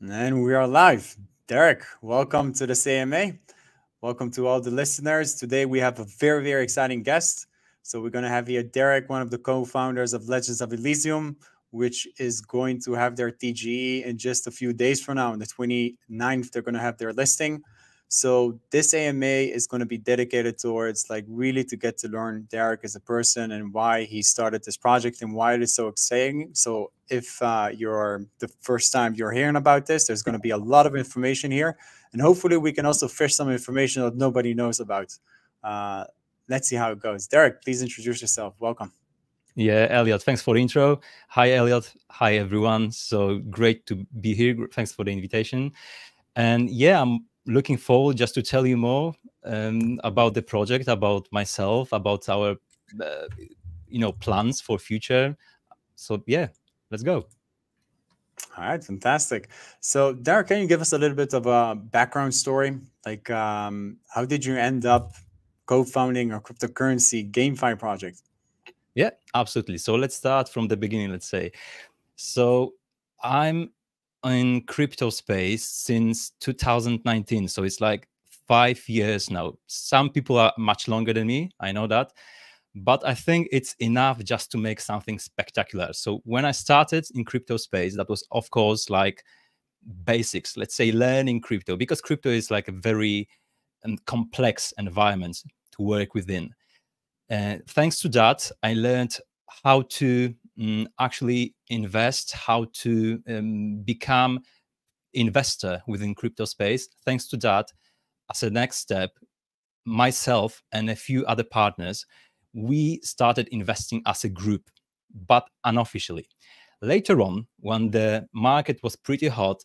And we are live. Derek, welcome to the CMA. Welcome to all the listeners. Today we have a very, very exciting guest. So we're going to have here Derek, one of the co-founders of Legends of Elysium, which is going to have their TGE in just a few days from now. On the 29th, they're going to have their listing. So this AMA is going to be dedicated towards like really to get to learn Derek as a person and why he started this project and why it is so exciting. So if uh, you're the first time you're hearing about this, there's going to be a lot of information here, and hopefully we can also fish some information that nobody knows about. Uh, let's see how it goes. Derek, please introduce yourself. Welcome. Yeah, Elliot, thanks for the intro. Hi, Elliot. Hi, everyone. So great to be here. Thanks for the invitation. And yeah, I'm looking forward just to tell you more um, about the project, about myself, about our, uh, you know, plans for future. So yeah, let's go. All right, fantastic. So, Derek, can you give us a little bit of a background story? Like, um, how did you end up co-founding a cryptocurrency GameFi project? Yeah, absolutely. So let's start from the beginning. Let's say, so I'm in crypto space since 2019. So it's like five years now. Some people are much longer than me. I know that. But I think it's enough just to make something spectacular. So when I started in crypto space, that was, of course, like basics, let's say learning crypto, because crypto is like a very um, complex environment to work within. Uh, thanks to that, I learned how to um, actually invest, how to um, become investor within crypto space. Thanks to that, as a next step, myself and a few other partners, we started investing as a group, but unofficially. Later on, when the market was pretty hot,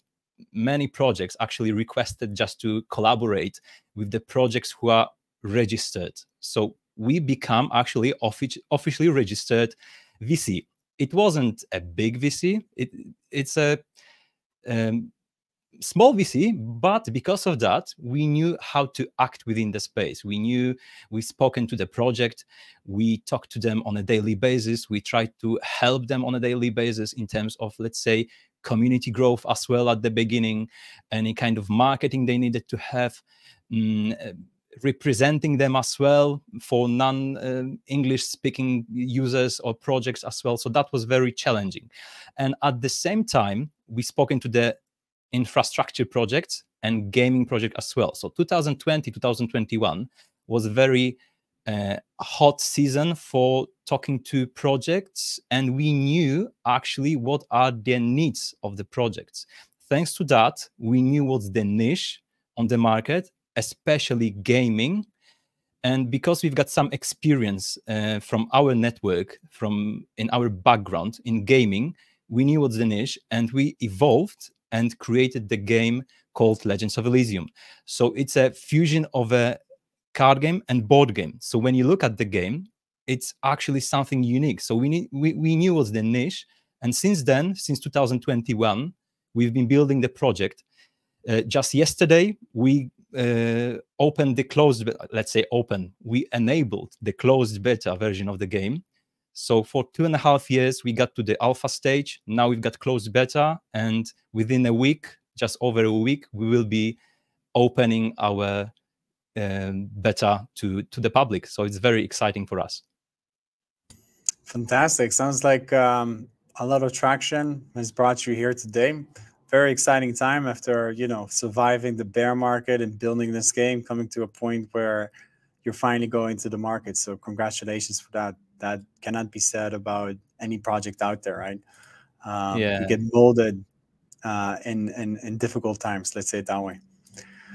many projects actually requested just to collaborate with the projects who are registered. So we become actually offic officially registered VC it wasn't a big VC. It, it's a um, small VC, but because of that, we knew how to act within the space. We knew we've spoken to the project, we talked to them on a daily basis, we tried to help them on a daily basis in terms of, let's say, community growth as well at the beginning, any kind of marketing they needed to have. Mm, representing them as well for non-English speaking users or projects as well. So that was very challenging. And at the same time, we spoke into the infrastructure projects and gaming project as well. So 2020, 2021 was a very uh, hot season for talking to projects and we knew actually what are the needs of the projects. Thanks to that, we knew what's the niche on the market especially gaming. And because we've got some experience uh, from our network, from in our background in gaming, we knew what's the niche and we evolved and created the game called Legends of Elysium. So it's a fusion of a card game and board game. So when you look at the game, it's actually something unique. So we need, we, we knew what's the niche. And since then, since 2021, we've been building the project. Uh, just yesterday, we uh, open the closed, let's say open, we enabled the closed beta version of the game. So for two and a half years, we got to the alpha stage. Now we've got closed beta, and within a week, just over a week, we will be opening our um, beta to to the public. So it's very exciting for us. Fantastic! Sounds like um, a lot of traction has brought you here today very exciting time after you know surviving the bear market and building this game, coming to a point where you're finally going to the market. So congratulations for that. That cannot be said about any project out there, right? Um, yeah, you get molded uh, in, in in difficult times. Let's say it that way.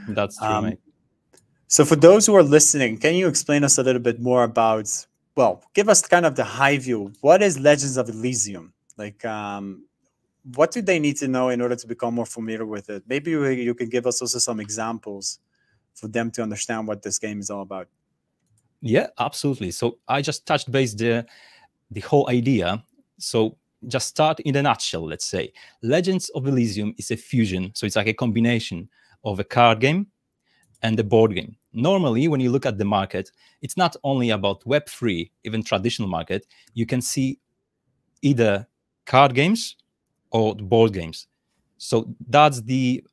That's true, um. So for those who are listening, can you explain us a little bit more about? Well, give us kind of the high view. What is Legends of Elysium? Like, um, what do they need to know in order to become more familiar with it? Maybe you could give us also some examples for them to understand what this game is all about. Yeah, absolutely. So I just touched base the the whole idea. So just start in a nutshell, let's say. Legends of Elysium is a fusion. So it's like a combination of a card game and a board game. Normally, when you look at the market, it's not only about Web3, even traditional market. You can see either card games or board games. So that's the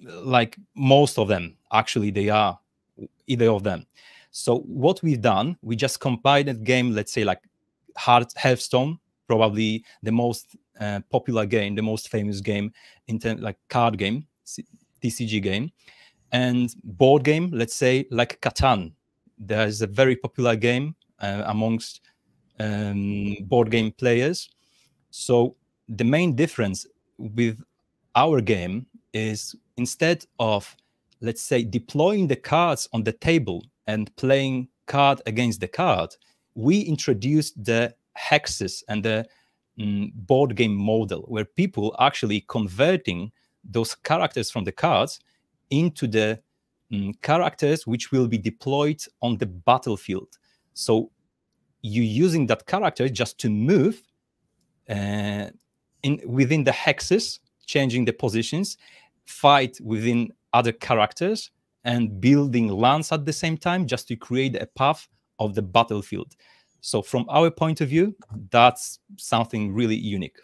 like most of them actually they are either of them. So what we've done, we just compiled a game, let's say like Heart Hearthstone, probably the most uh, popular game, the most famous game in terms like card game, TCG game, and board game, let's say like Catan. There is a very popular game uh, amongst um, board game players. So the main difference with our game is instead of let's say deploying the cards on the table and playing card against the card, we introduced the hexes and the um, board game model where people actually converting those characters from the cards into the um, characters which will be deployed on the battlefield. So you're using that character just to move uh, in within the hexes, changing the positions, fight within other characters, and building lands at the same time just to create a path of the battlefield. So from our point of view, that's something really unique.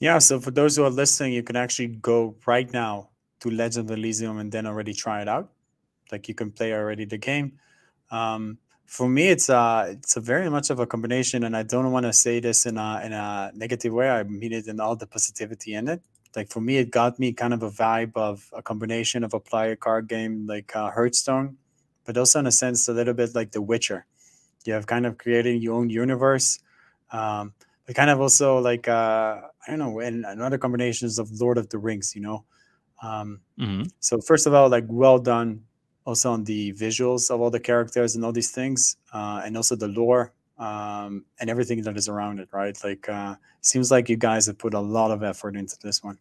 Yeah, so for those who are listening, you can actually go right now to Legend of Elysium and then already try it out. Like you can play already the game. Um, for me, it's uh it's a very much of a combination, and I don't want to say this in a in a negative way. I mean it in all the positivity in it. Like for me, it got me kind of a vibe of a combination of a player card game like uh, Hearthstone, but also in a sense a little bit like The Witcher. You have kind of created your own universe, um, but kind of also like uh, I don't know, and another combinations of Lord of the Rings. You know, um, mm-hmm. so first of all, like well done also on the visuals of all the characters and all these things, uh, and also the lore um, and everything that is around it. Right? Like, uh, seems like you guys have put a lot of effort into this one.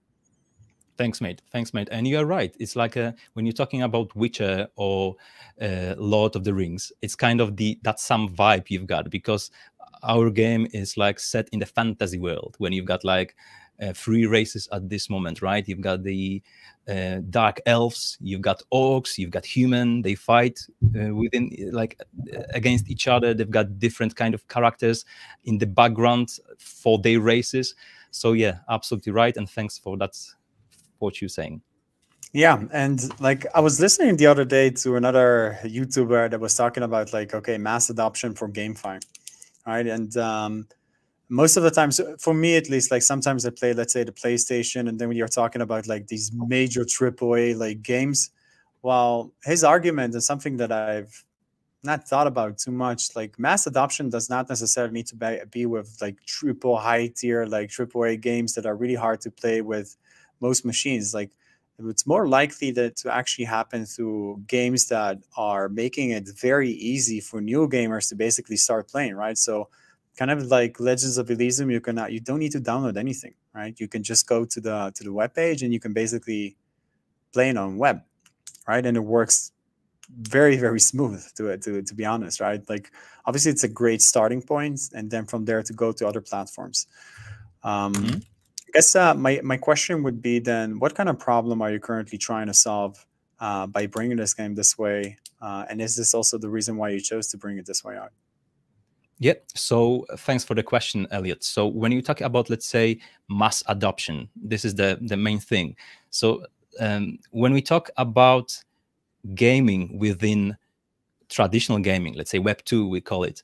Thanks, mate. Thanks, mate. And you're right. It's like a, when you're talking about Witcher or uh, Lord of the Rings, it's kind of the that some vibe you've got because our game is like set in the fantasy world when you've got like uh, three races at this moment, right? You've got the uh, dark elves, you've got orcs, you've got human. They fight uh, within like against each other. They've got different kind of characters in the background for their races. So yeah, absolutely right. And thanks for that. What you're saying. Yeah, and like I was listening the other day to another YouTuber that was talking about like okay, mass adoption for GameFi, right? And um, most of the times for me at least like sometimes i play let's say the playstation and then when you're talking about like these major aaa like games well his argument is something that i've not thought about too much like mass adoption does not necessarily need to be, be with like triple high tier like aaa games that are really hard to play with most machines like it's more likely that to actually happen through games that are making it very easy for new gamers to basically start playing right? So kind of like Legends of Elysium, you can you don't need to download anything, right? You can just go to the to the web page and you can basically play it on web, right? And it works very very smooth to it to to be honest, right? Like obviously it's a great starting point, and then from there to go to other platforms. Um, mm-hmm. I guess uh, my my question would be then, what kind of problem are you currently trying to solve uh, by bringing this game this way? Uh, and is this also the reason why you chose to bring it this way out? Yeah. So thanks for the question, Elliot. So when you talk about, let's say, mass adoption, this is the the main thing. So um, when we talk about gaming within traditional gaming, let's say Web two, we call it.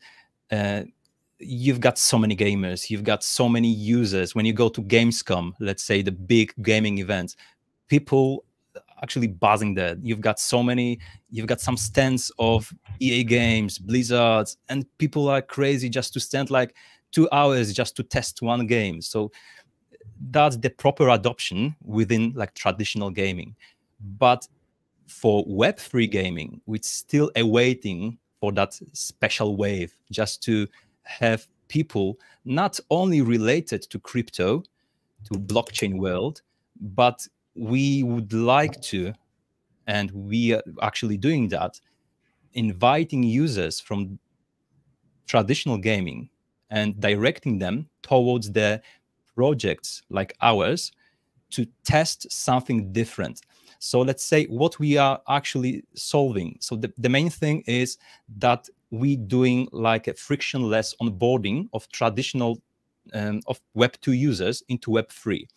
Uh, you've got so many gamers, you've got so many users. When you go to Gamescom, let's say the big gaming events, people actually buzzing there. You've got so many, you've got some stands of EA games, Blizzards, and people are crazy just to stand like two hours just to test one game. So that's the proper adoption within like traditional gaming. But for Web3 gaming, we're still awaiting for that special wave just to have people not only related to crypto, to blockchain world, but we would like to, and we are actually doing that, inviting users from traditional gaming and directing them towards the projects like ours to test something different. So let's say what we are actually solving. So the, the main thing is that we doing like a frictionless onboarding of traditional um, of Web 2 users into Web 3.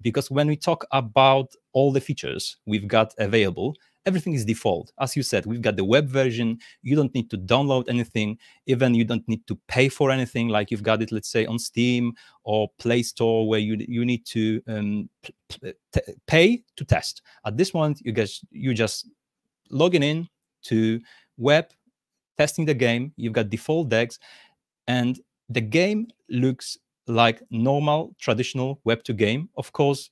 Because when we talk about all the features we've got available everything is default. As you said we've got the web version. You don't need to download anything. Even you don't need to pay for anything like you've got it let's say on steam or play store where you you need to um, pay to test. At this moment you guys you just logging in to web testing the game. You've got default decks and the game looks like normal traditional web to game of course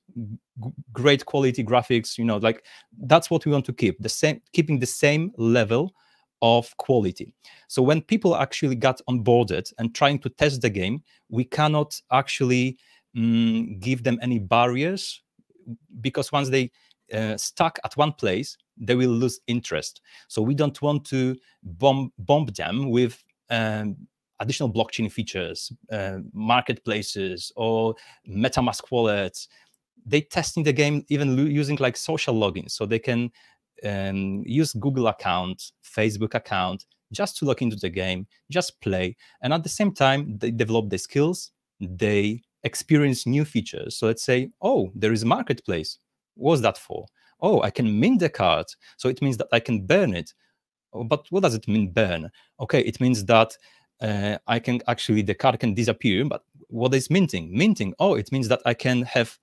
great quality graphics you know like that's what we want to keep the same keeping the same level of quality. So when people actually got onboarded and trying to test the game we cannot actually mm, give them any barriers because once they uh, stuck at one place they will lose interest. So we don't want to bomb bomb them with um, additional blockchain features, uh, marketplaces, or MetaMask wallets. They testing the game even using like social logins, so they can um, use Google account, Facebook account, just to log into the game, just play, and at the same time they develop the skills. They experience new features. So let's say, oh, there is marketplace. What's that for? Oh, I can mint the card, so it means that I can burn it. But what does it mean burn? Okay, it means that uh, I can actually the card can disappear. But what is minting? Minting. Oh, it means that I can have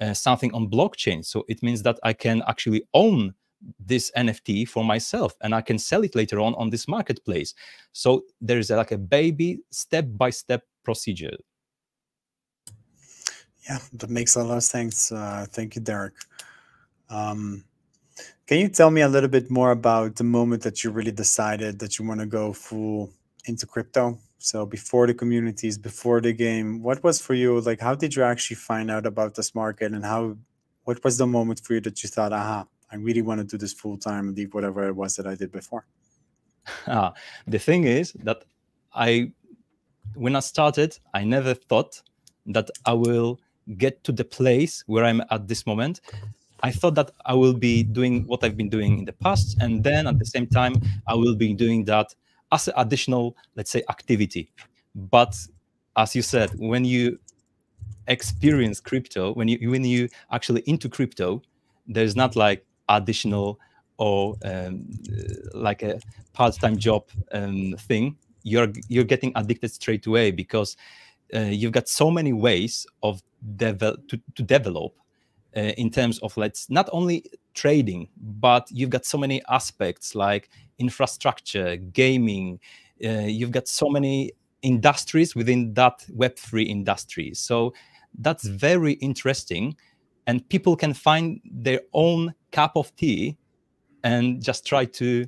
uh, something on blockchain. So it means that I can actually own this NFT for myself and I can sell it later on on this marketplace. So there is like a baby step by step procedure. Yeah, that makes a lot of sense. Uh, thank you, Derek. Um, can you tell me a little bit more about the moment that you really decided that you want to go full into crypto? So before the communities, before the game, what was for you like? How did you actually find out about this market, and how? What was the moment for you that you thought, "Aha, I really want to do this full time and leave whatever it was that I did before"? Ah, the thing is that I, when I started, I never thought that I will get to the place where I'm at this moment. I thought that I will be doing what I've been doing in the past, and then at the same time, I will be doing that as an additional, let's say, activity. But as you said, when you experience crypto, when you when you actually into crypto, there's not like additional or um, like a part-time job um, thing. You're you're getting addicted straight away because uh, you've got so many ways of develop to, to develop uh, in terms of let's not only trading, but you've got so many aspects like infrastructure, gaming. Uh, you've got so many industries within that Web3 industry. So that's very interesting. And people can find their own cup of tea and just try to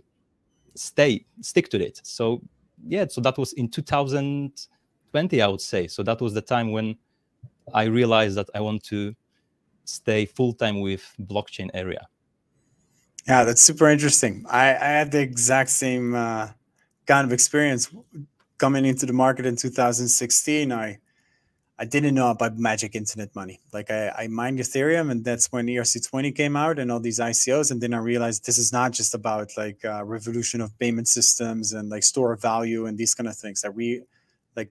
stay, stick to it. So, yeah, so that was in 2020, I would say. So that was the time when I realized that I want to stay full time with blockchain area. Yeah, that's super interesting. I, I had the exact same uh, kind of experience coming into the market in 2016. I I didn't know about magic internet money. Like I, I mined Ethereum, and that's when ERC20 came out and all these ICOs. And then I realized this is not just about like uh, revolution of payment systems and like store of value and these kind of things. That we like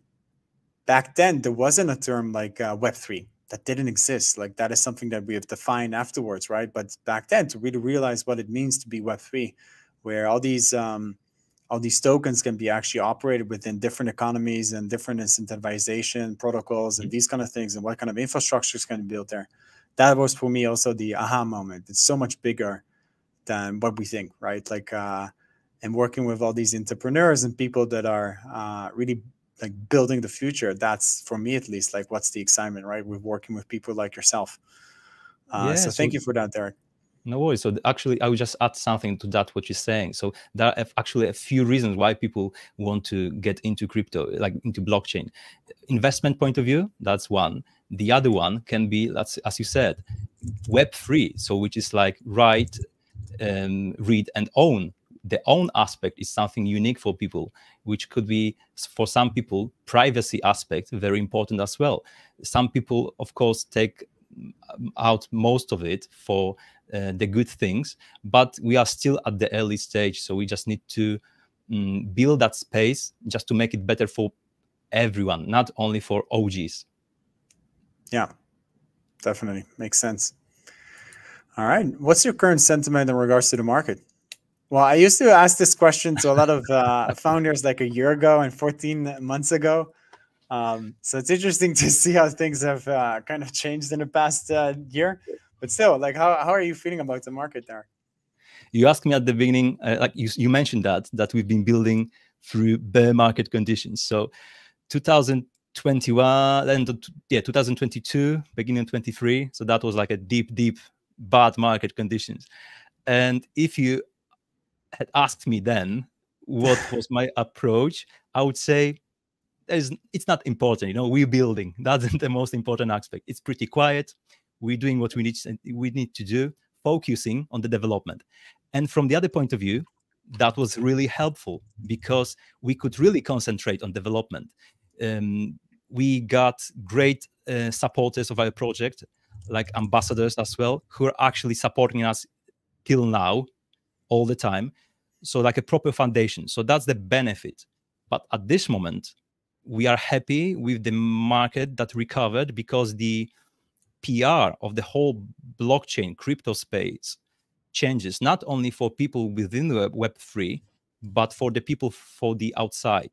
back then there wasn't a term like uh, Web three that didn't exist. Like that is something that we have defined afterwards, right? But back then, to really realize what it means to be Web three, where all these um, all these tokens can be actually operated within different economies and different incentivization protocols and mm-hmm. these kind of things, and what kind of infrastructure is going to be built there. That was for me also the aha moment. It's so much bigger than what we think, right? Like, uh, and working with all these entrepreneurs and people that are uh, really like building the future that's for me at least like what's the excitement right with working with people like yourself uh, yeah, so thank you for that derek no worries. So actually, I would just add something to that what you're saying. So there are actually a few reasons why people want to get into crypto, like into blockchain. Investment point of view, that's one. The other one can be, that's as you said, Web three. So which is like write, um, read, and own the own aspect is something unique for people which could be for some people privacy aspect very important as well. Some people of course take um, out most of it for uh, the good things but we are still at the early stage so we just need to um, build that space just to make it better for everyone not only for og's yeah. Definitely. Makes sense. All right, what's your current sentiment in regards to the market? Well, I used to ask this question to a lot of uh, founders like a year ago and 14 months ago. Um, so it's interesting to see how things have uh, kind of changed in the past uh, year. But still, like, how, how are you feeling about the market there? You asked me at the beginning, uh, like you, you mentioned that that we've been building through bear market conditions. So 2021 and yeah, 2022, beginning 23. So that was like a deep, deep bad market conditions. And if you had asked me then what was my approach, I would say there's it's not important. You know, we're building. That's the most important aspect. It's pretty quiet. We're doing what we need we need to do, focusing on the development. And from the other point of view, that was really helpful because we could really concentrate on development. Um, we got great uh, supporters of our project, like ambassadors as well, who are actually supporting us till now, all the time. So, like a proper foundation. So, that's the benefit. But at this moment, we are happy with the market that recovered because the PR of the whole blockchain crypto space changes not only for people within the Web3, but for the people for the outside.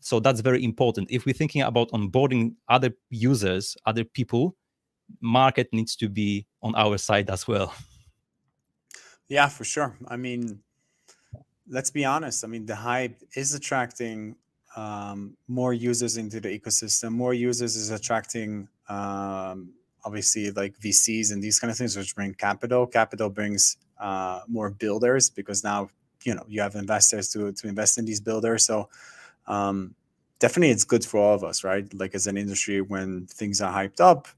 So that's very important. If we're thinking about onboarding other users, other people, market needs to be on our side as well. Yeah, for sure. I mean, let's be honest. I mean, the hype is attracting um, more users into the ecosystem. More users is attracting um, obviously like VCs and these kind of things, which bring capital. Capital brings uh, more builders because now you know you have investors to to invest in these builders. So um, definitely, it's good for all of us, right? Like as an industry, when things are hyped up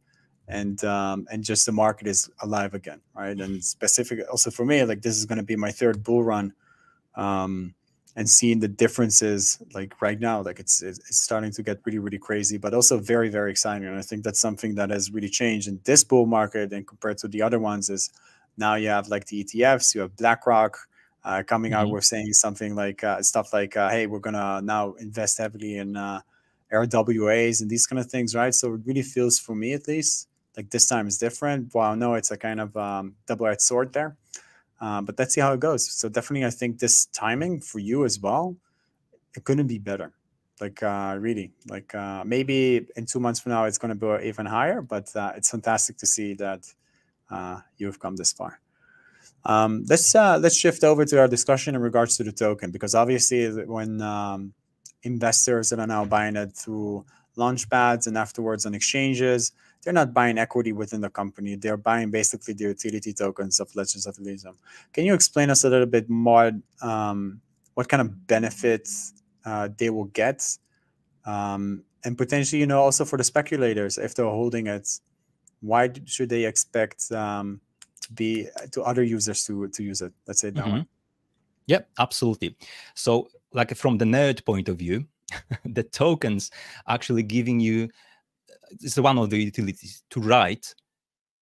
and um, and just the market is alive again, right? And specific also for me, like this is going to be my third bull run. Um, and seeing the differences like right now like it's it's starting to get really really crazy but also very very exciting and i think that's something that has really changed in this bull market and compared to the other ones is now you have like the etfs you have blackrock uh, coming mm-hmm. out with saying something like uh, stuff like uh, hey we're gonna now invest heavily in uh, rwas and these kind of things right so it really feels for me at least like this time is different well no it's a kind of um, double-edged sword there uh, but let's see how it goes. So definitely, I think this timing for you as well, it couldn't be better. Like uh, really, like uh, maybe in two months from now, it's going to be even higher. But uh, it's fantastic to see that uh, you've come this far. Um, let's let's shift over to our discussion in regards to the token because obviously when um, investors that are now buying it through launch pads and afterwards on exchanges, they're not buying equity within the company. They're buying basically the utility tokens of Legends of Elysium. Can you explain us a little bit more um, what kind of benefits uh, they will get? Um, and potentially, you know, also for the speculators, if they're holding it, why should they expect um, to be to other users to to use it? Let's say that mm -hmm. way. Yep, absolutely. So, like from the nerd point of view, the tokens actually giving you it's one of the utilities to write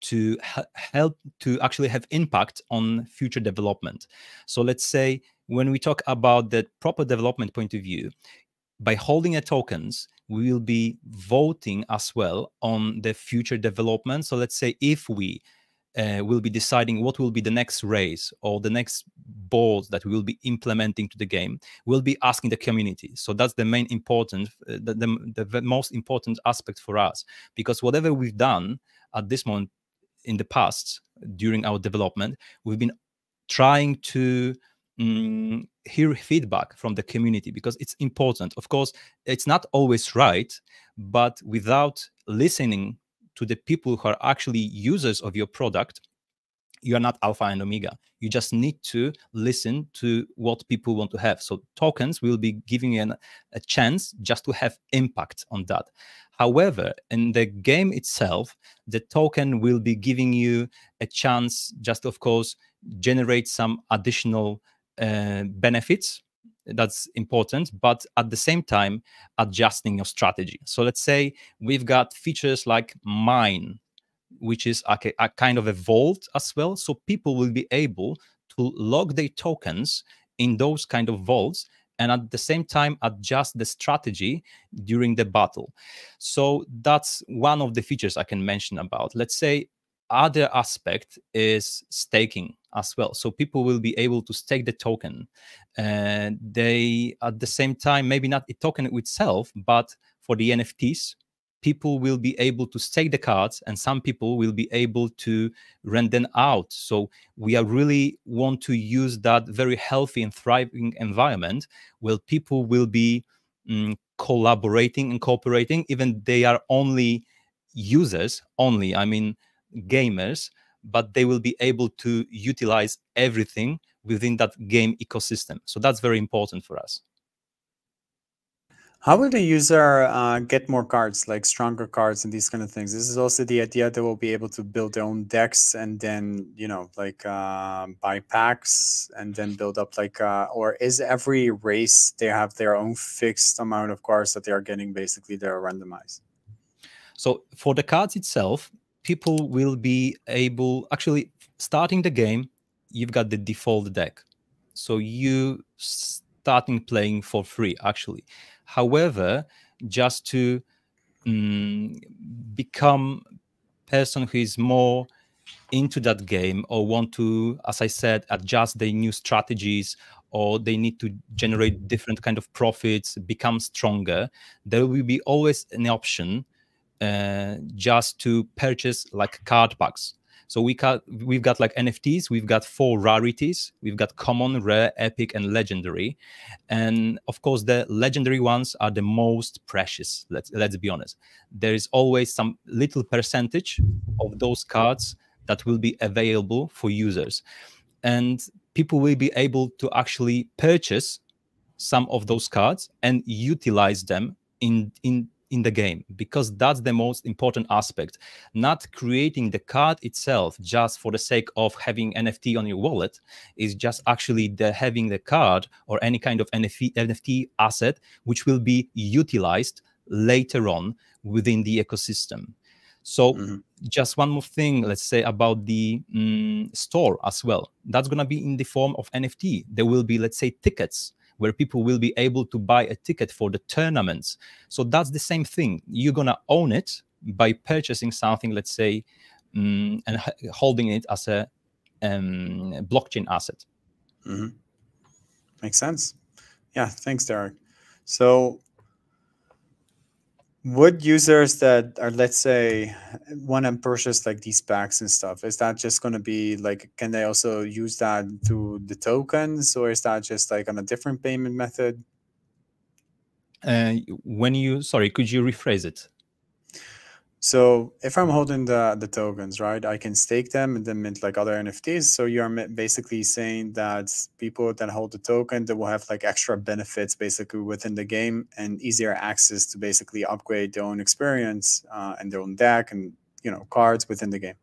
to help to actually have impact on future development. So let's say when we talk about the proper development point of view, by holding a tokens, we will be voting as well on the future development. So let's say if we uh, will be deciding what will be the next race or the next board that we will be implementing to the game we'll be asking the community. So that's the main important uh, the, the, the, most important aspect for us because whatever we've done at this moment in the past during our development we've been trying to um, hear feedback from the community because it's important. Of course it's not always right but without listening to the people who are actually users of your product, you are not alpha and omega. You just need to listen to what people want to have. So tokens will be giving you an, a chance just to have impact on that. However, in the game itself, the token will be giving you a chance just, of course, generate some additional uh, benefits that's important but at the same time adjusting your strategy so let's say we've got features like mine which is a, a kind of a vault as well so people will be able to log their tokens in those kind of vaults and at the same time adjust the strategy during the battle. So that's one of the features I can mention about. Let's say other aspect is staking as well. So people will be able to stake the token. And they at the same time, maybe not a token itself, but for the NFTs, people will be able to stake the cards and some people will be able to rent them out so we are really want to use that very healthy and thriving environment where people will be um, collaborating and cooperating even they are only users only i mean gamers but they will be able to utilize everything within that game ecosystem so that's very important for us how will the user uh, get more cards, like stronger cards and these kind of things? This is also the idea that we'll be able to build their own decks and then, you know, like uh, buy packs and then build up like, uh, or is every race, they have their own fixed amount of cards that they are getting basically they're randomized? So for the cards itself, people will be able, actually starting the game, you've got the default deck. So you starting playing for free actually However, just to um, become person who is more into that game or want to, as I said, adjust their new strategies or they need to generate different kind of profits, become stronger, there will be always an option uh, just to purchase like card packs. So we got we've got like NFTs, we've got four rarities, we've got common, rare, epic, and legendary. And of course, the legendary ones are the most precious. Let's let's be honest. There is always some little percentage of those cards that will be available for users. And people will be able to actually purchase some of those cards and utilize them in in in the game because that's the most important aspect. Not creating the card itself just for the sake of having nft on your wallet is just actually the having the card or any kind of nft, NFT asset which will be utilized later on within the ecosystem. So mm-hmm. just one more thing let's say about the mm, store as well. That's going to be in the form of nft there will be let's say tickets where people will be able to buy a ticket for the tournaments. So that's the same thing. You're going to own it by purchasing something, let's say, um, and holding it as a um, blockchain asset. Mm-hmm. Makes sense. Yeah, thanks, Derek. So would users that are let's say want to purchase like these packs and stuff is that just going to be like can they also use that to the tokens or is that just like on a different payment method? Uh, when you sorry could you rephrase it so if I'm holding the the tokens, right, I can stake them and then mint like other NFTs. So you're basically saying that people that hold the token that will have like extra benefits basically within the game and easier access to basically upgrade their own experience uh, and their own deck and you know cards within the game.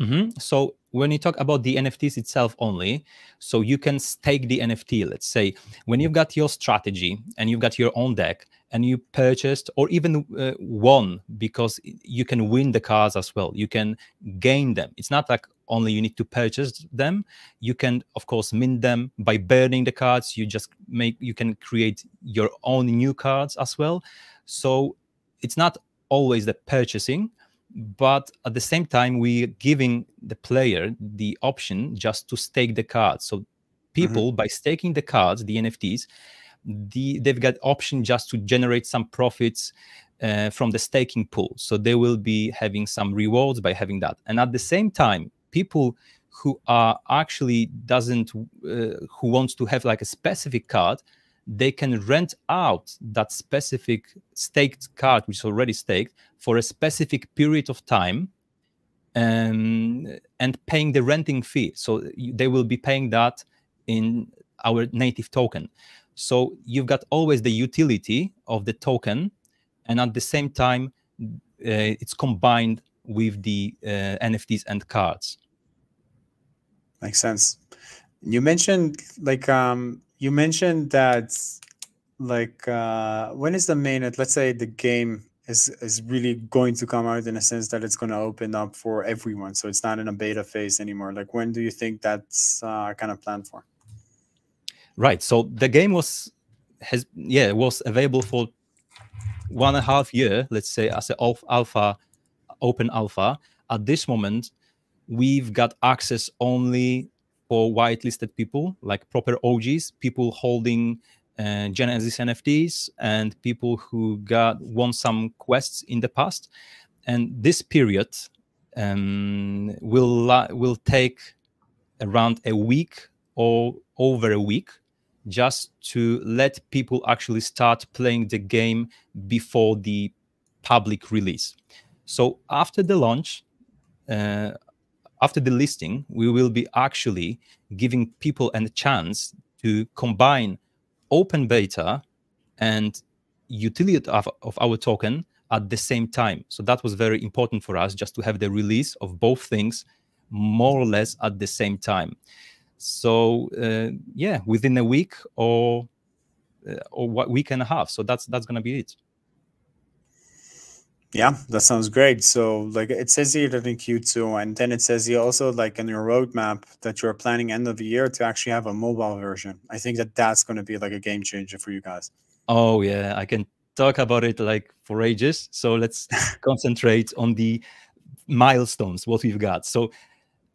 Mm-hmm. So when you talk about the NFTs itself only, so you can stake the NFT. Let's say when you've got your strategy and you've got your own deck, and you purchased or even uh, won because you can win the cards as well. You can gain them. It's not like only you need to purchase them. You can of course mint them by burning the cards. You just make you can create your own new cards as well. So it's not always the purchasing but at the same time we're giving the player the option just to stake the cards so people mm-hmm. by staking the cards the nfts the, they've got option just to generate some profits uh, from the staking pool. So they will be having some rewards by having that. And at the same time, people who are actually doesn't uh, who wants to have like a specific card, they can rent out that specific staked card, which is already staked, for a specific period of time. Um, and paying the renting fee. So they will be paying that in our native token. So you've got always the utility of the token, and at the same time, uh, it's combined with the uh, NFTs and cards. Makes sense. You mentioned like um, you mentioned that like uh, when is the main? Let's say the game is is really going to come out in a sense that it's going to open up for everyone. So it's not in a beta phase anymore. Like when do you think that's uh, kind of planned for? Right. So the game was has yeah was available for one and a half year, let's say as an alpha, open alpha. At this moment, we've got access only for whitelisted people, like proper OGs, people holding uh, Genesis NFTs, and people who got won some quests in the past. And this period um, will will take around a week or over a week just to let people actually start playing the game before the public release. So after the launch, uh, after the listing, we will be actually giving people a chance to combine open beta and utility of, of our token at the same time. So that was very important for us just to have the release of both things more or less at the same time. So uh, yeah, within a week or uh, or what week and a half. So that's that's gonna be it. Yeah, that sounds great. So like it says here that in Q2, and then it says here also like in your roadmap that you're planning end of the year to actually have a mobile version. I think that that's going to be like a game changer for you guys. Oh yeah, I can talk about it like for ages. So let's concentrate on the milestones, what we've got. So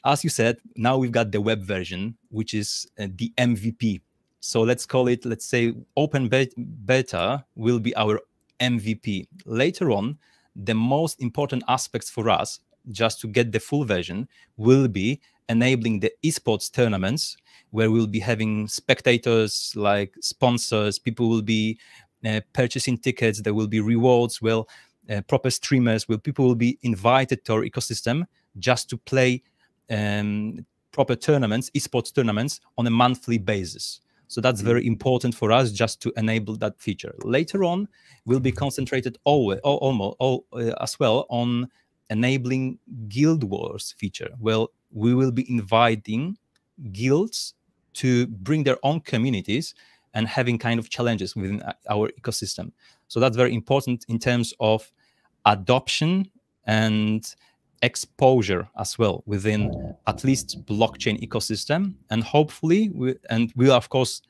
as you said, now we've got the web version, which is uh, the MVP. So let's call it, let's say open beta will be our MVP. Later on, the most important aspects for us, just to get the full version, will be enabling the esports tournaments where we'll be having spectators like sponsors, people will be uh, purchasing tickets, there will be rewards, well, uh, proper streamers, well, people will be invited to our ecosystem just to play um, proper tournaments, esports tournaments on a monthly basis. So that's very mm-hmm. important for us just to enable that feature. Later on, we'll be concentrated always, almost all, uh, as well on enabling guild wars feature. Well, we will be inviting guilds to bring their own communities and having kind of challenges within our ecosystem. So that's very important in terms of adoption and exposure as well within at least blockchain ecosystem. And hopefully we, and we of course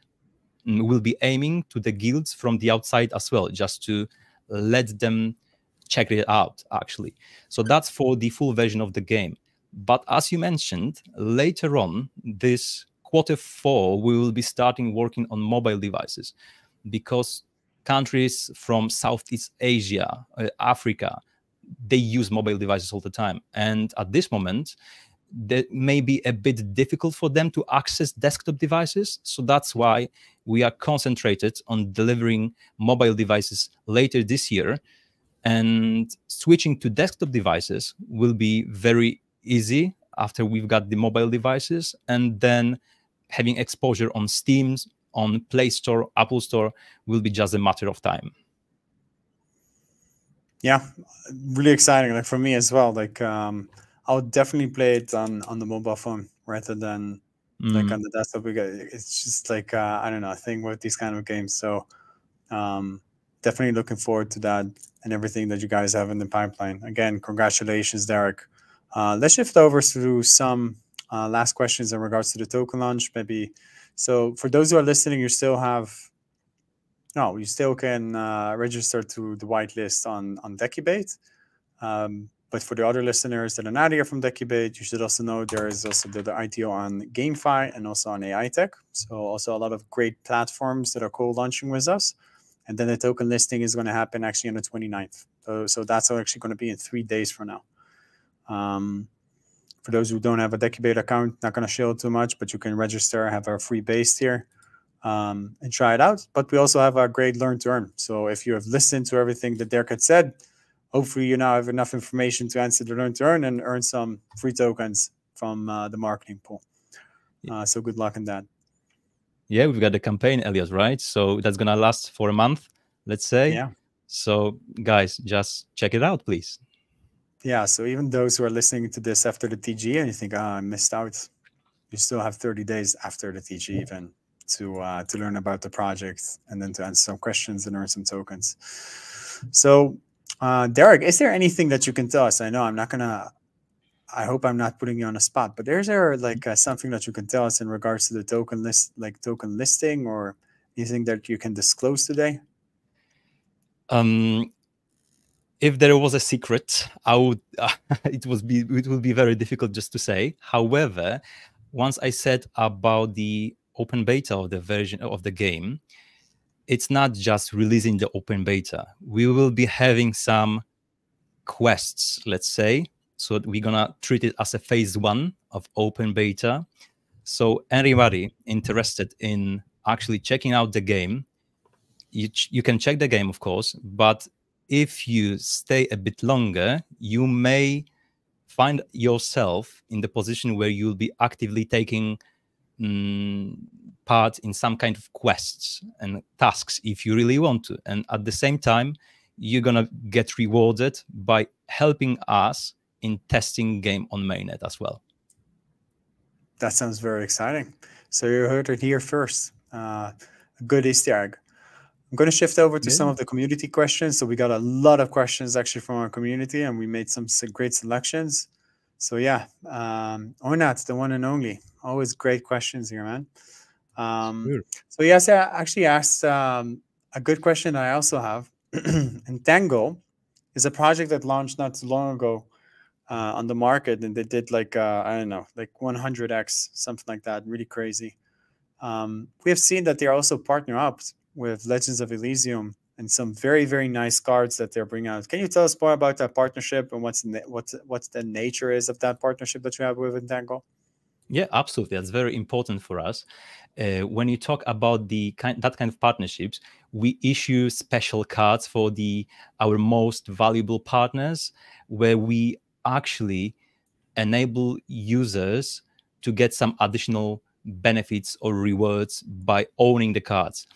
will be aiming to the guilds from the outside as well just to let them check it out actually. So that's for the full version of the game. But as you mentioned later on this quarter four we will be starting working on mobile devices because countries from southeast asia uh, africa they use mobile devices all the time. And at this moment, that may be a bit difficult for them to access desktop devices. So that's why we are concentrated on delivering mobile devices later this year. And switching to desktop devices will be very easy after we've got the mobile devices. And then having exposure on Steam, on Play Store, Apple Store will be just a matter of time yeah really exciting like for me as well like um i would definitely play it on on the mobile phone rather than mm. like on the desktop it's just like uh, i don't know a thing with these kind of games. So um definitely looking forward to that and everything that you guys have in the pipeline. Again congratulations derek. Uh, let's shift over to some uh, last questions in regards to the token launch maybe. So for those who are listening you still have no, you still can uh, register to the whitelist on on Decubate. Um, but for the other listeners that are not here from Decubate, you should also know there is also the, the IDO on GameFi and also on AI Tech. So also a lot of great platforms that are co-launching with us. And then the token listing is going to happen actually on the 29th. So, so that's actually going to be in three days from now. Um, for those who don't have a Decubate account, not going to show too much, but you can register, have our free base here um, and try it out. But we also have our great learn to earn. So if you have listened to everything that Derek had said, hopefully you now have enough information to answer the learn to earn and earn some free tokens from uh, the marketing pool. Uh, so good luck in that. Yeah, we've got the campaign, Elias, right? So that's gonna last for a month, let's say. Yeah. So guys, just check it out, please. Yeah. So even those who are listening to this after the TG and you think, ah, oh, I missed out, you still have 30 days after the TG even to uh, to learn about the project and then to answer some questions and earn some tokens. So, uh, Derek, is there anything that you can tell us? I know I'm not gonna. I hope I'm not putting you on a spot, but is there like uh, something that you can tell us in regards to the token list, like token listing, or anything that you can disclose today? Um, if there was a secret, I would. It would be it would be very difficult just to say. However, once I said about the open beta of the version of the game, it's not just releasing the open beta. We will be having some quests, let's say. So we're gonna treat it as a phase one of open beta. So anybody interested in actually checking out the game, you, you can check the game, of course, but if you stay a bit longer, you may find yourself in the position where you'll be actively taking um, part in some kind of quests and tasks if you really want to. And at the same time, you're going to get rewarded by helping us in testing game on mainnet as well. That sounds very exciting. So you heard it here first. Uh, a good Easter egg. I'm going to shift over to yeah. some of the community questions. So we got a lot of questions actually from our community, and we made some great selections. So yeah, um, Onat, the one and only. Always great questions here, man. Um, sure. So yes, I actually asked um, a good question I also have. Entangle is a project that launched not too long ago uh, on the market, and they did like uh, I don't know, like 100x, something like that, really crazy. Um, we have seen that they are also partner up with Legends of Elysium and some very very nice cards that they're bringing out. Can you tell us more about that partnership and what's what's what's the nature is of that partnership that you have with Entangle? Yeah, absolutely. That's very important for us. Uh, when you talk about the kind that kind of partnerships, we issue special cards for the our most valuable partners, where we actually enable users to get some additional benefits or rewards by owning the cards.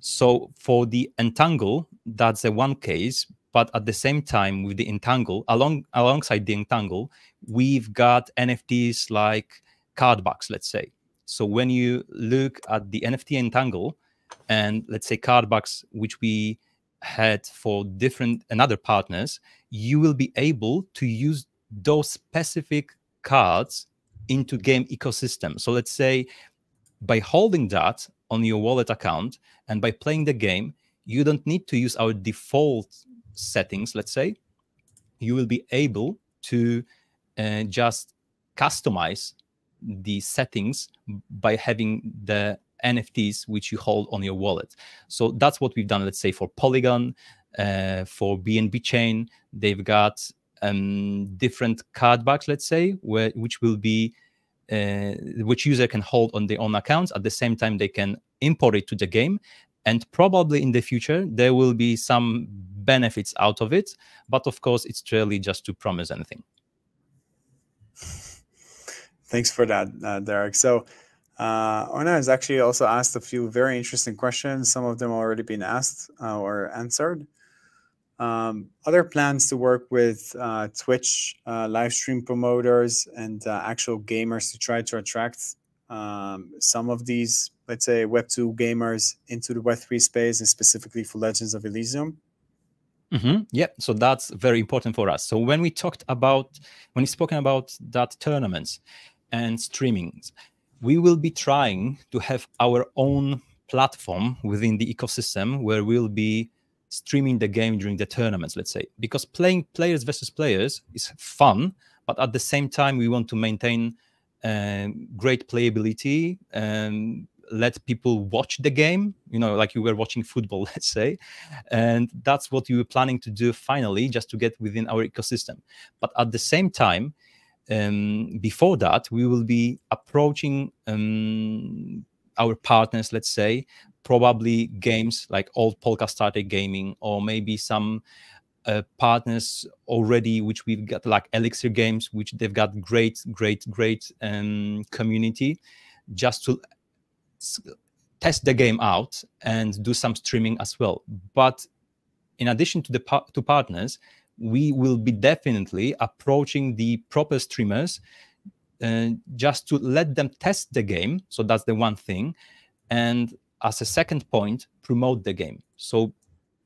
So for the entangle, that's a one case, but at the same time with the entangle, along alongside the entangle, we've got NFTs like cardbacks, let's say. So when you look at the NFT entangle and let's say card box, which we had for different and other partners, you will be able to use those specific cards into game ecosystem. So let's say by holding that on your wallet account and by playing the game, you don't need to use our default settings, let's say. You will be able to uh, just customize the settings by having the NFTs which you hold on your wallet. So that's what we've done, let's say, for Polygon, uh, for BNB Chain. They've got um, different card backs, let's say, where which will be uh, which user can hold on their own accounts. At the same time, they can import it to the game. And probably in the future, there will be some benefits out of it. But of course, it's really just to promise anything. Thanks for that, uh, Derek. So, uh, Orna has actually also asked a few very interesting questions. Some of them already been asked uh, or answered. Um, other plans to work with uh, Twitch uh, live stream promoters and uh, actual gamers to try to attract um, some of these, let's say, Web2 gamers into the Web3 space and specifically for Legends of Elysium? Mm-hmm. Yeah, so that's very important for us. So when we talked about, when we spoken about that tournaments and streamings, we will be trying to have our own platform within the ecosystem where we'll be streaming the game during the tournaments, let's say, because playing players versus players is fun, but at the same time, we want to maintain um, great playability and let people watch the game, you know, like you were watching football, let's say. And that's what we were planning to do finally, just to get within our ecosystem. But at the same time, um, before that, we will be approaching um, our partners, let's say, probably games like old Polkastarter Gaming or maybe some uh, partners already which we've got like elixir games which they've got great great great um, community just to test the game out and do some streaming as well. But in addition to the to partners we will be definitely approaching the proper streamers uh, just to let them test the game so that's the one thing and as a second point, promote the game. So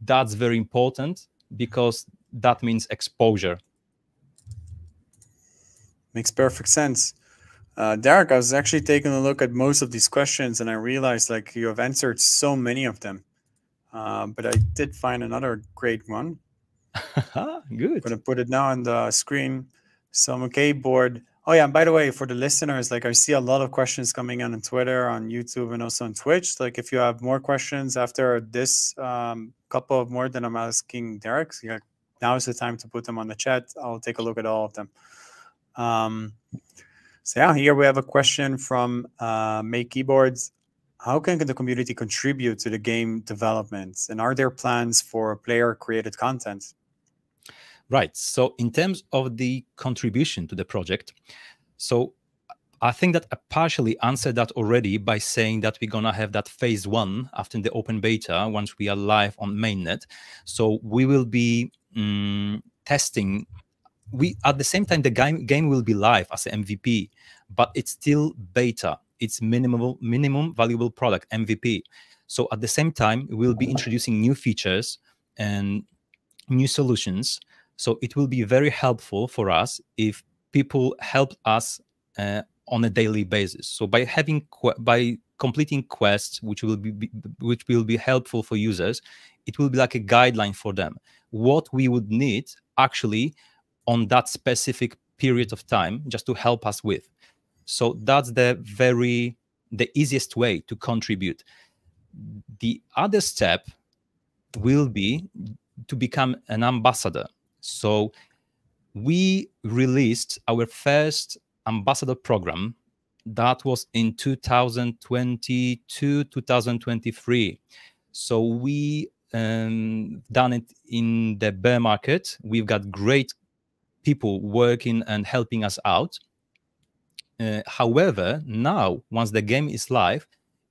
that's very important because that means exposure. Makes perfect sense. Uh, Derek, I was actually taking a look at most of these questions and I realized like you have answered so many of them. Uh, but I did find another great one. Good. I'm to put it now on the screen. So, okay, board. Oh, yeah. by the way, for the listeners, like I see a lot of questions coming in on Twitter, on YouTube, and also on Twitch. Like, if you have more questions after this um, couple of more than I'm asking Derek, yeah, now is the time to put them on the chat. I'll take a look at all of them. Um, so yeah, here we have a question from uh, Make Keyboards. How can the community contribute to the game development? And are there plans for player created content? Right. So in terms of the contribution to the project, so I think that I partially answered that already by saying that we're gonna have that phase one after the open beta once we are live on mainnet. So we will be um, testing we at the same time the game game will be live as an MVP, but it's still beta. It's minimal minimum valuable product MVP. So at the same time, we'll be introducing new features and new solutions. So it will be very helpful for us if people help us uh, on a daily basis. So by having by completing quests, which will be which will be helpful for users, it will be like a guideline for them. What we would need actually on that specific period of time just to help us with so that's the very the easiest way to contribute the other step will be to become an ambassador so we released our first ambassador program that was in 2022 2023 so we um, done it in the bear market we've got great people working and helping us out. Uh, however, now once the game is live,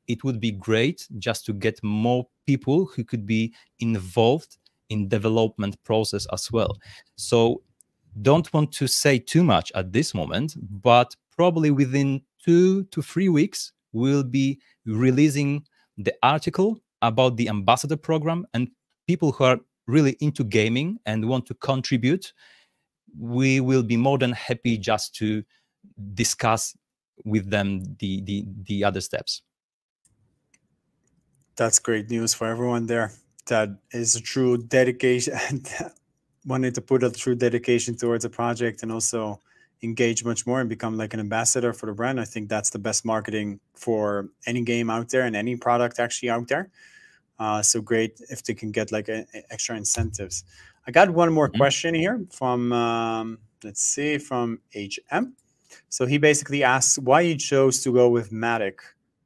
it would be great just to get more people who could be involved in development process as well. So don't want to say too much at this moment, but probably within two to three weeks, we'll be releasing the article about the ambassador program and people who are really into gaming and want to contribute. We will be more than happy just to discuss with them the the, the other steps. That's great news for everyone there that is a true dedication wanted to put a true dedication towards a project and also engage much more and become like an ambassador for the brand i think that's the best marketing for any game out there and any product actually out there uh, so great if they can get like a, a extra incentives I got one more mm-hmm. question here from, um, let's see, from HM. So he basically asks why you chose to go with Matic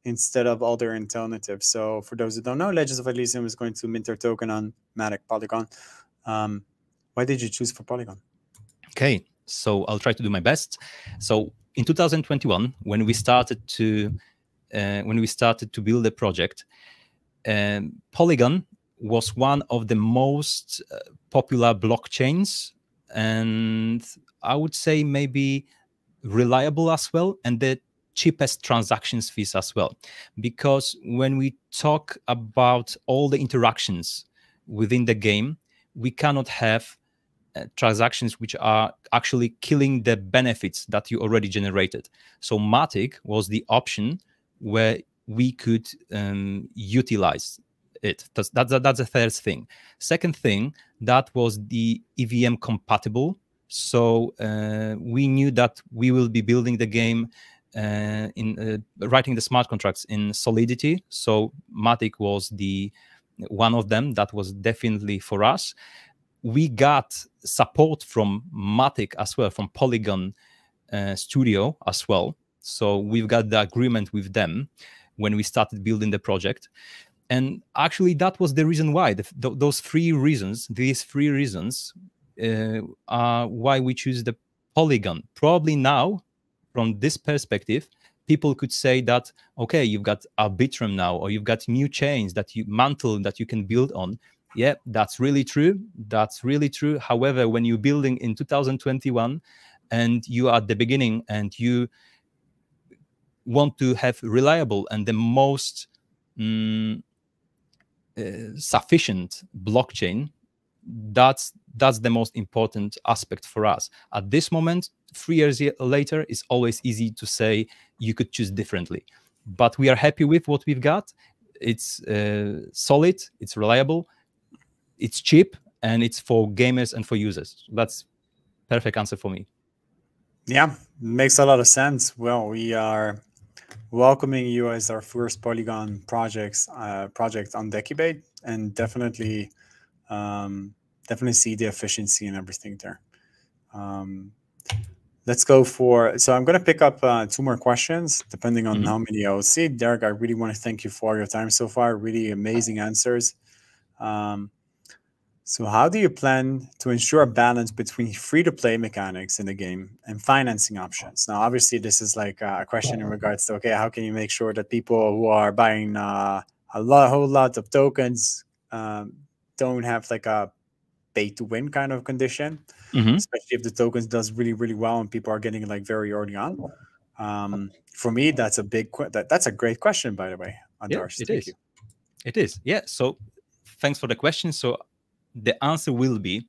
instead of other alternatives. So for those who don't know, Legends of Elysium is going to mint their token on Matic Polygon. Um, why did you choose for Polygon? Okay, so I'll try to do my best. So in 2021, when we started to uh, when we started to build the project, um, Polygon was one of the most uh, popular blockchains and I would say maybe reliable as well and the cheapest transactions fees as well. Because when we talk about all the interactions within the game, we cannot have uh, transactions which are actually killing the benefits that you already generated. So Matic was the option where we could um, utilize it. That's, that's, that's the first thing. Second thing, that was the EVM compatible. So uh, we knew that we will be building the game uh, in uh, writing the smart contracts in Solidity. So Matic was the one of them that was definitely for us. We got support from Matic as well, from Polygon uh, Studio as well. So we've got the agreement with them when we started building the project and actually that was the reason why the, th those three reasons these three reasons uh, are why we choose the polygon probably now from this perspective people could say that okay you've got arbitrum now or you've got new chains that you mantle that you can build on. Yeah that's really true. That's really true. However when you're building in 2021 and you are at the beginning and you want to have reliable and the most mm, uh, sufficient blockchain, that's that's the most important aspect for us. At this moment three years later it's always easy to say you could choose differently. But we are happy with what we've got. It's uh, solid it's reliable it's cheap and it's for gamers and for users. That's perfect answer for me. Yeah makes a lot of sense. Well we are welcoming you as our first polygon projects uh, project on decubate and definitely um, definitely see the efficiency and everything there. Um, let's go for, so I'm going to pick up uh, two more questions depending on mm -hmm. how many I will see. Derek, I really want to thank you for your time so far. Really amazing answers. Um, so how do you plan to ensure a balance between free-to-play mechanics in the game and financing options? Now, obviously, this is like a question in regards to, okay, how can you make sure that people who are buying uh, a lot, whole lot of tokens um, don't have like a pay to win kind of condition, mm-hmm. especially if the tokens does really really well and people are getting like very early on. Um, for me, that's a big que- that, that's a great question by the way. Yeah, it is. You. It is. Yeah. So thanks for the question. So the answer will be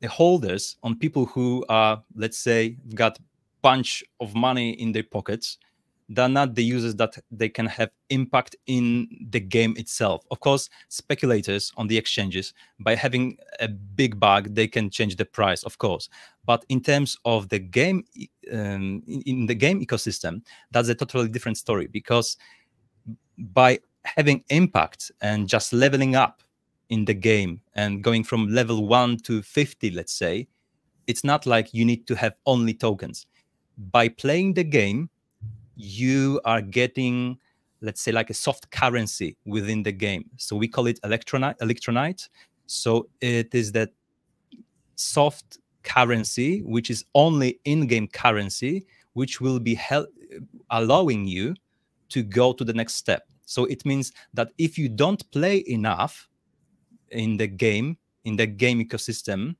the holders on people who are let's say got bunch of money in their pockets they're not the users that they can have impact in the game itself. Of course, speculators on the exchanges, by having a big bug, they can change the price, of course. But in terms of the game, um, in, in the game ecosystem, that's a totally different story because by having impact and just leveling up in the game and going from level 1 to 50 let's say it's not like you need to have only tokens by playing the game you are getting let's say like a soft currency within the game. So we call it electronite electronite. So it is that soft currency which is only in-game currency which will be allowing you to go to the next step. So it means that if you don't play enough in the game in the game ecosystem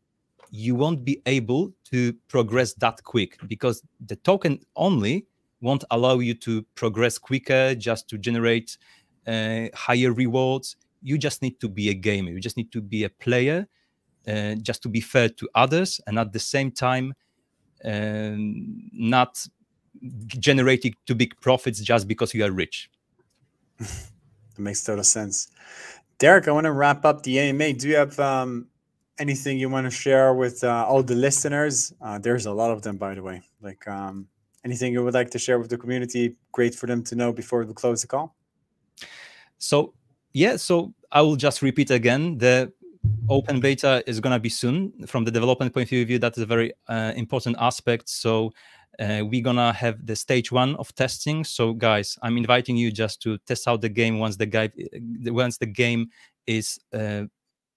you won't be able to progress that quick because the token only won't allow you to progress quicker, just to generate uh, higher rewards. You just need to be a gamer. You just need to be a player, uh, just to be fair to others, and at the same time, um, not generating too big profits just because you are rich. that makes total sense. Derek, I want to wrap up the AMA. Do you have um, anything you want to share with uh, all the listeners? Uh, there's a lot of them, by the way. Like, um, anything you would like to share with the community? Great for them to know before we close the call. So yeah, so I will just repeat again the open beta is going to be soon from the development point of view that is a very uh, important aspect so uh, we're gonna have the stage one of testing so guys i'm inviting you just to test out the game once the guy once the game is uh,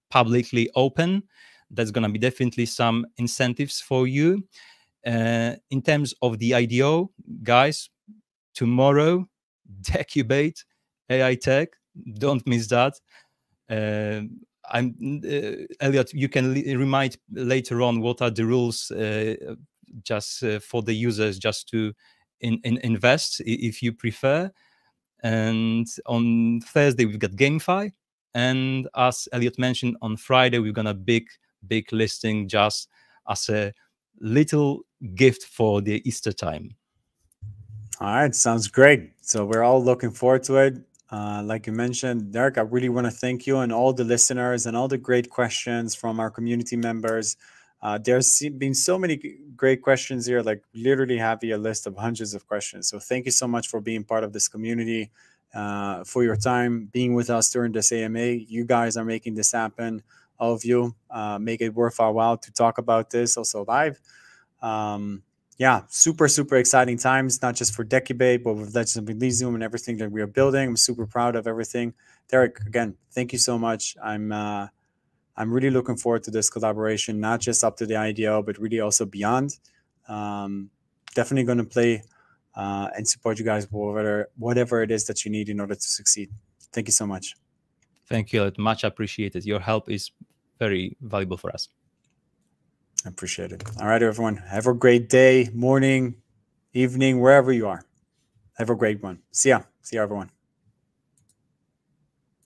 publicly open that's gonna be definitely some incentives for you uh, in terms of the IDO, guys, tomorrow, Decubate, AI Tech, don't miss that. Uh, I'm uh, Elliot. You can remind later on what are the rules, uh, just uh, for the users, just to in, in invest if you prefer. And on Thursday we've got GameFi, and as Elliot mentioned, on Friday we've got a big big listing just as a little gift for the Easter time. All right, sounds great. So we're all looking forward to it. Uh, like you mentioned, Derek, I really want to thank you and all the listeners and all the great questions from our community members. Uh, there's been so many great questions here, like literally have a list of hundreds of questions. So thank you so much for being part of this community, uh, for your time being with us during this AMA. You guys are making this happen. All of you uh, make it worth our while to talk about this also live um, yeah, super, super exciting times, not just for Decubate, but with Legends of Elysium and everything that we are building. I'm super proud of everything. Derek, again, thank you so much. I'm uh, I'm really looking forward to this collaboration, not just up to the IDO, but really also beyond. Um, definitely going to play uh, and support you guys whatever whatever it is that you need in order to succeed. Thank you so much. Thank you. Much appreciated. Your help is very valuable for us. I appreciate it. All right, everyone. Have a great day, morning, evening, wherever you are. Have a great one. See ya. See ya, everyone.